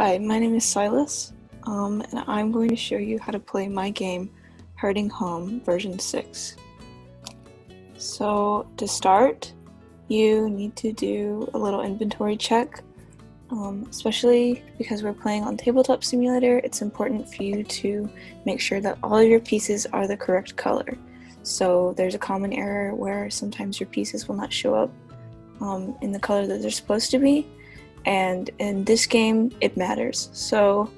Hi, my name is Silas, um, and I'm going to show you how to play my game, Herding Home version 6. So, to start, you need to do a little inventory check. Um, especially because we're playing on Tabletop Simulator, it's important for you to make sure that all of your pieces are the correct color. So, there's a common error where sometimes your pieces will not show up um, in the color that they're supposed to be and in this game it matters. So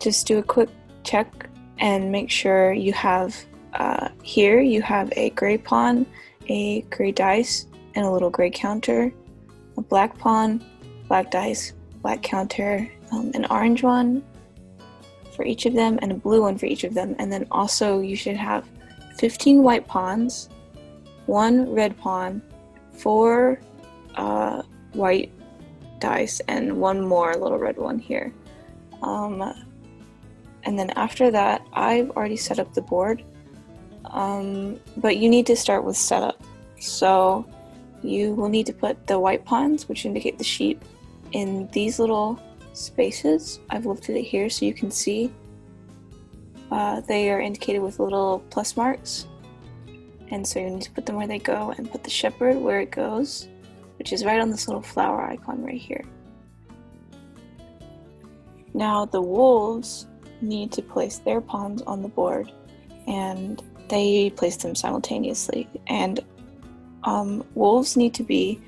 just do a quick check and make sure you have uh, here you have a gray pawn, a gray dice, and a little gray counter, a black pawn, black dice, black counter, um, an orange one for each of them, and a blue one for each of them. And then also you should have 15 white pawns, one red pawn, four uh, white dice and one more little red one here. Um, and then after that, I've already set up the board. Um, but you need to start with setup. So you will need to put the white pawns, which indicate the sheep, in these little spaces. I've lifted it here so you can see. Uh, they are indicated with little plus marks. And so you need to put them where they go and put the shepherd where it goes which is right on this little flower icon right here. Now the wolves need to place their pawns on the board and they place them simultaneously. And um, wolves need to be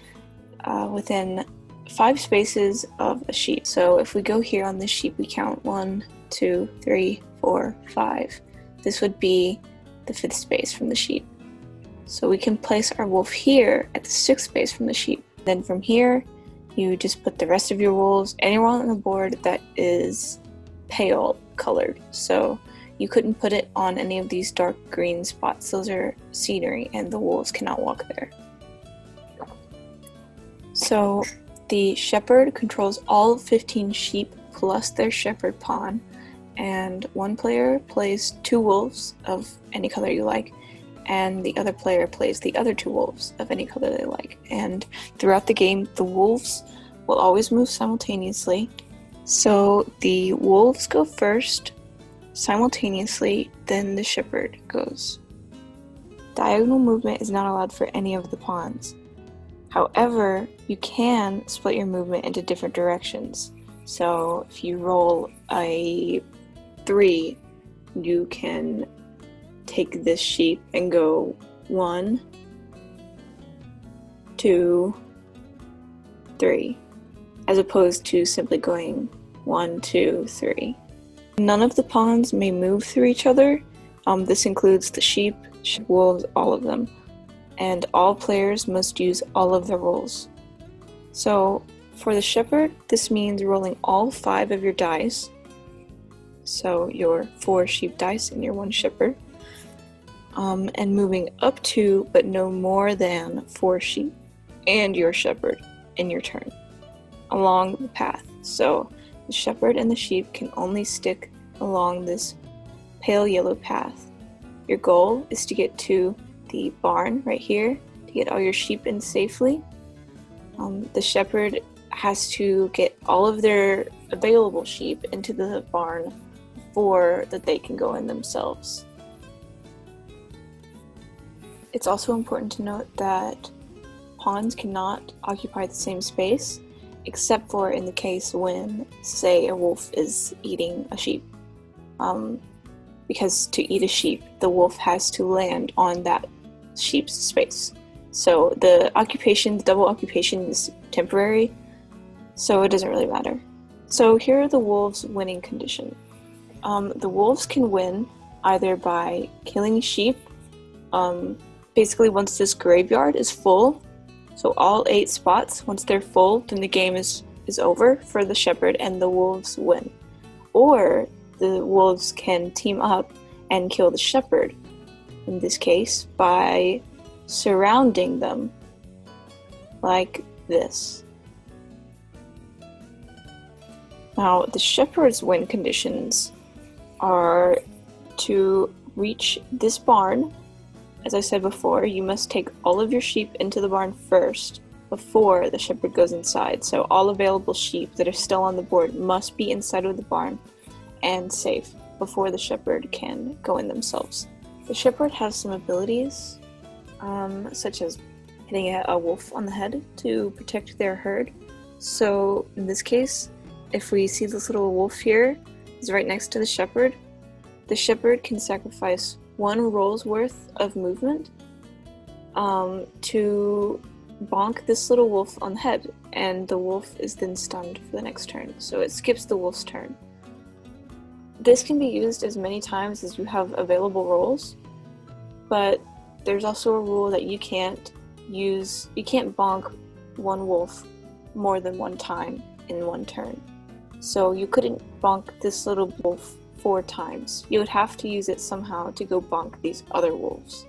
uh, within five spaces of a sheep. So if we go here on this sheep, we count one, two, three, four, five. This would be the fifth space from the sheep. So we can place our wolf here at the sixth space from the sheep. Then from here, you just put the rest of your wolves anywhere on the board that is pale colored. So you couldn't put it on any of these dark green spots. Those are scenery and the wolves cannot walk there. So the shepherd controls all 15 sheep plus their shepherd pawn, and one player plays two wolves of any color you like, and the other player plays the other two wolves of any color they like. And throughout the game, the wolves will always move simultaneously. So the wolves go first simultaneously, then the shepherd goes. Diagonal movement is not allowed for any of the pawns. However, you can split your movement into different directions. So if you roll a 3, you can take this sheep and go one, two, three, as opposed to simply going one, two, three. None of the pawns may move through each other. Um, this includes the sheep, wolves, all of them. And all players must use all of their rolls. So, for the shepherd, this means rolling all five of your dice. So, your four sheep dice and your one shepherd um, and moving up to, but no more than, four sheep and your shepherd in your turn along the path. So the shepherd and the sheep can only stick along this pale yellow path. Your goal is to get to the barn right here to get all your sheep in safely. Um, the shepherd has to get all of their available sheep into the barn before that they can go in themselves. It's also important to note that pawns cannot occupy the same space, except for in the case when, say, a wolf is eating a sheep. Um, because to eat a sheep, the wolf has to land on that sheep's space. So the occupation, the double occupation, is temporary, so it doesn't really matter. So here are the wolves' winning condition. Um, the wolves can win either by killing sheep, um, basically once this graveyard is full, so all eight spots, once they're full, then the game is, is over for the shepherd and the wolves win. Or the wolves can team up and kill the shepherd, in this case, by surrounding them like this. Now, the shepherd's win conditions are to reach this barn as I said before, you must take all of your sheep into the barn first, before the shepherd goes inside. So all available sheep that are still on the board must be inside of the barn and safe before the shepherd can go in themselves. The shepherd has some abilities, um, such as hitting a, wolf on the head to protect their herd. So in this case, if we see this little wolf here is right next to the shepherd, the shepherd can sacrifice one roll's worth of movement um, to bonk this little wolf on the head, and the wolf is then stunned for the next turn. So it skips the wolf's turn. This can be used as many times as you have available rolls, but there's also a rule that you can't use, you can't bonk one wolf more than one time in one turn. So you couldn't bonk this little wolf four times. You would have to use it somehow to go bonk these other wolves.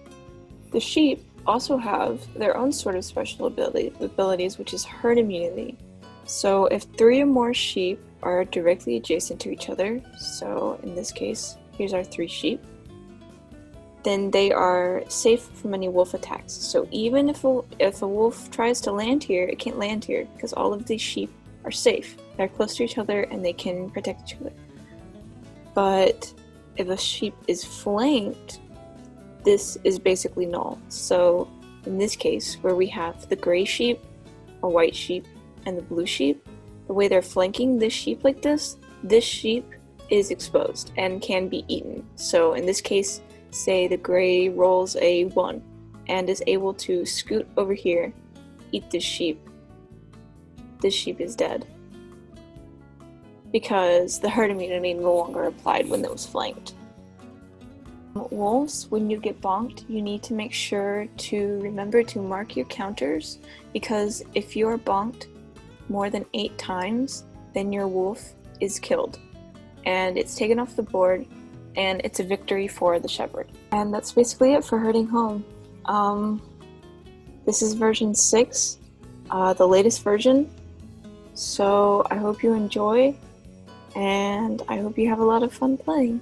The sheep also have their own sort of special ability, abilities, which is herd immunity. So if three or more sheep are directly adjacent to each other, so in this case, here's our three sheep, then they are safe from any wolf attacks. So even if a, if a wolf tries to land here, it can't land here because all of these sheep are safe. They're close to each other and they can protect each other. But if a sheep is flanked, this is basically null. So in this case, where we have the gray sheep, a white sheep, and the blue sheep, the way they're flanking this sheep like this, this sheep is exposed and can be eaten. So in this case, say the gray rolls a 1 and is able to scoot over here, eat this sheep, this sheep is dead. Because the herd immunity no longer applied when it was flanked. Wolves, when you get bonked, you need to make sure to remember to mark your counters because if you're bonked more than eight times, then your wolf is killed and it's taken off the board and it's a victory for the shepherd. And that's basically it for herding home. Um, this is version 6, uh, the latest version. So I hope you enjoy and I hope you have a lot of fun playing.